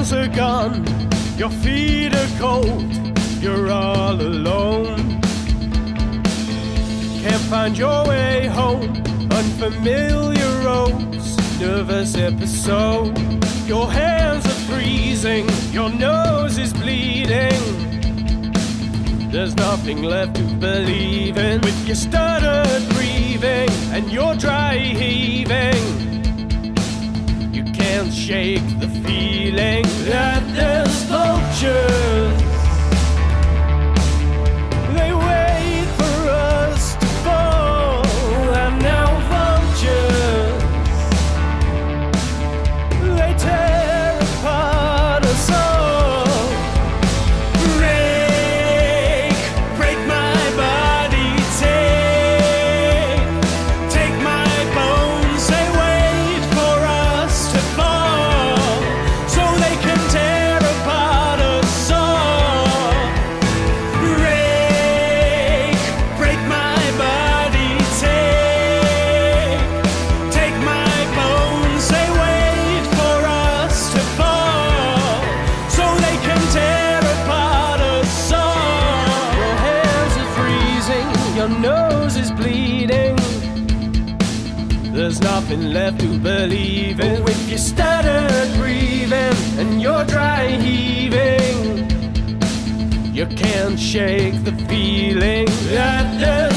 hands are gone, your feet are cold, you're all alone. Can't find your way home, unfamiliar roads, nervous episode. Your hands are freezing, your nose is bleeding. There's nothing left to believe in with your stuttered breathing and your dry heaving. You can't shake the feeling your nose is bleeding. There's nothing left to believe in with your stuttered breathing and your dry heaving. You can't shake the feeling that